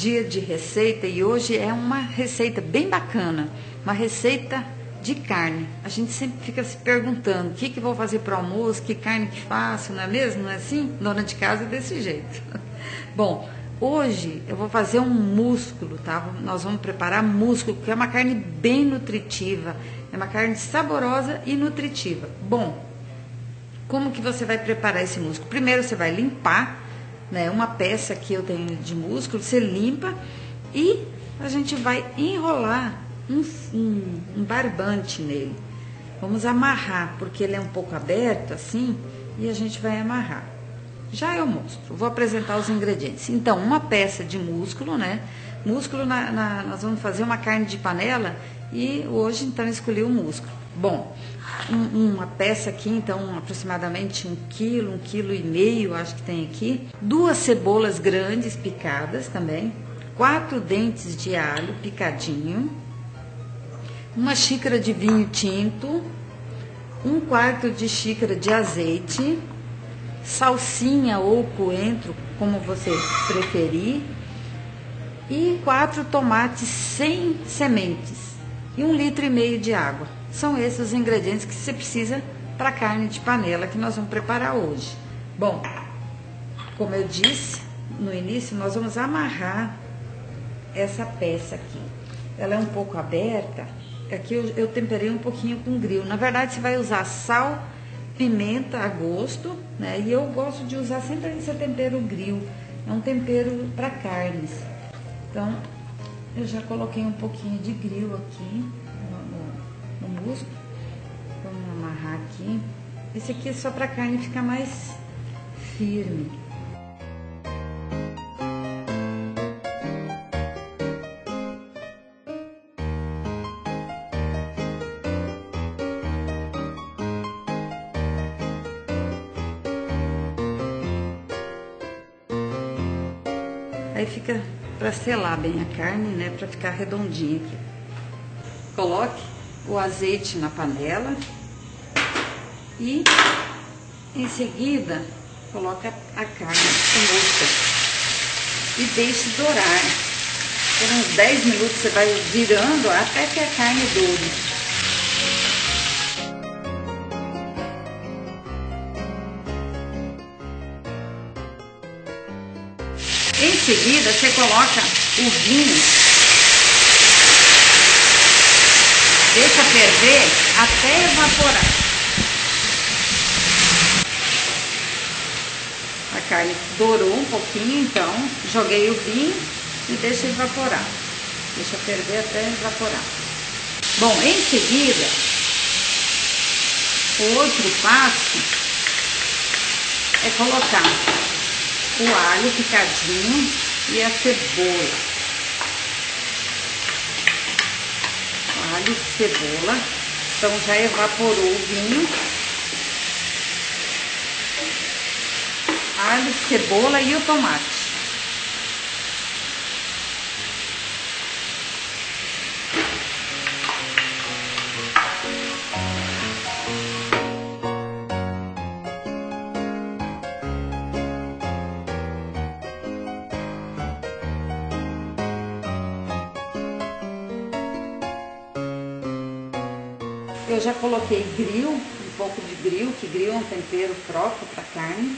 dia de receita e hoje é uma receita bem bacana, uma receita de carne. A gente sempre fica se perguntando o que, que vou fazer para almoço, que carne que faço, não é mesmo? Não é assim? Dona de casa é desse jeito. Bom, hoje eu vou fazer um músculo, tá? Nós vamos preparar músculo, que é uma carne bem nutritiva, é uma carne saborosa e nutritiva. Bom, como que você vai preparar esse músculo? Primeiro você vai limpar, né, uma peça que eu tenho de músculo, você limpa e a gente vai enrolar um, um, um barbante nele. Vamos amarrar, porque ele é um pouco aberto assim, e a gente vai amarrar. Já eu mostro, vou apresentar os ingredientes. Então, uma peça de músculo, né? Músculo, na, na, nós vamos fazer uma carne de panela e hoje então escolhi o músculo. Bom, um, uma peça aqui, então aproximadamente um quilo, um quilo e meio, acho que tem aqui. Duas cebolas grandes picadas também. Quatro dentes de alho picadinho. Uma xícara de vinho tinto. Um quarto de xícara de azeite. Salsinha ou coentro, como você preferir. E quatro tomates sem sementes. E um litro e meio de água. São esses os ingredientes que você precisa para a carne de panela que nós vamos preparar hoje. Bom, como eu disse no início, nós vamos amarrar essa peça aqui. Ela é um pouco aberta, aqui eu, eu temperei um pouquinho com grill. Na verdade, você vai usar sal, pimenta a gosto, né? E eu gosto de usar sempre esse tempero grill. É um tempero para carnes. Então, eu já coloquei um pouquinho de grill aqui no músculo. Vamos amarrar aqui. Esse aqui é só para carne ficar mais firme. Aí fica para selar bem a carne, né? Para ficar redondinha aqui. Coloque o azeite na panela e em seguida coloca a carne com mosca e deixe dourar. Por uns 10 minutos você vai virando até que a carne doure. Seguida, você coloca o vinho Deixa ferver até evaporar. A carne dourou um pouquinho, então joguei o vinho e deixa evaporar. Deixa ferver até evaporar. Bom, em seguida, o outro passo é colocar o alho picadinho e a cebola. alho, cebola. Então já evaporou o vinho. Alho, cebola e o tomate. Eu já coloquei grill, um pouco de grill, que grill é um tempero próprio para carne.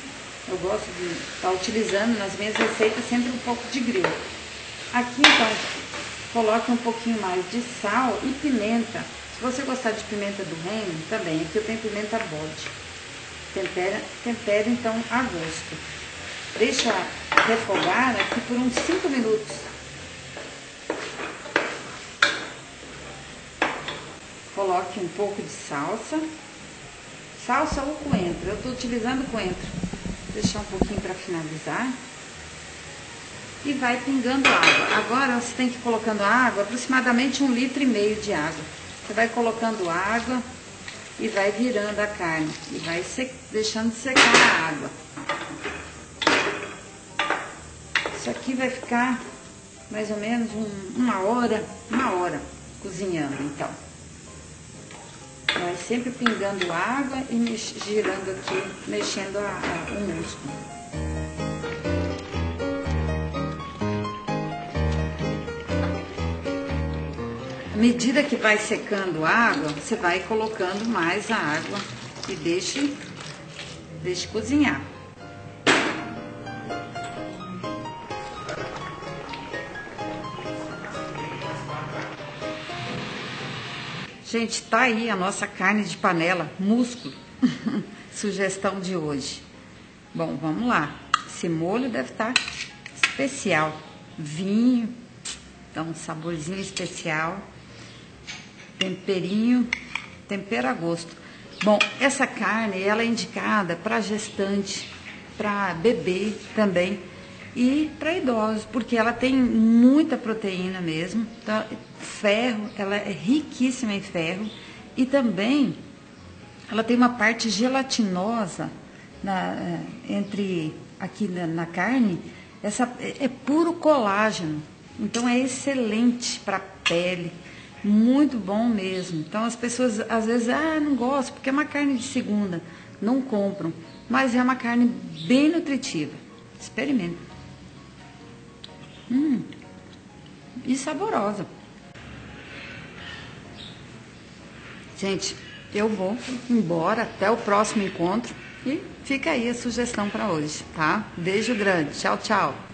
Eu gosto de estar tá utilizando nas minhas receitas sempre um pouco de grill. Aqui então, coloque um pouquinho mais de sal e pimenta. Se você gostar de pimenta do reino, também. Aqui eu tenho pimenta bode. Tempera, tempera então a gosto. Deixa refogar aqui por uns 5 minutos. Coloque um pouco de salsa. Salsa ou coentro. Eu estou utilizando coentro. Vou deixar um pouquinho para finalizar. E vai pingando água. Agora você tem que ir colocando água, aproximadamente um litro e meio de água. Você vai colocando água e vai virando a carne. E vai deixando secar a água. Isso aqui vai ficar mais ou menos um, uma hora, uma hora cozinhando então sempre pingando água e mex, girando aqui, mexendo a, a, o músculo. À medida que vai secando a água, você vai colocando mais a água e deixe, deixe cozinhar. Gente, tá aí a nossa carne de panela, músculo. Sugestão de hoje. Bom, vamos lá. Esse molho deve estar tá especial. Vinho, dá um saborzinho especial. Temperinho, tempero a gosto. Bom, essa carne, ela é indicada para gestante, para bebê também e para idosos, porque ela tem muita proteína mesmo, tá? ferro, ela é riquíssima em ferro e também ela tem uma parte gelatinosa na, eh, entre aqui na, na carne, essa é, é puro colágeno, então é excelente para a pele, muito bom mesmo. Então as pessoas às vezes, ah, não gosto porque é uma carne de segunda, não compram, mas é uma carne bem nutritiva. Experimente. Hum, e saborosa. Gente, eu vou embora até o próximo encontro e fica aí a sugestão para hoje, tá? Beijo grande. Tchau, tchau.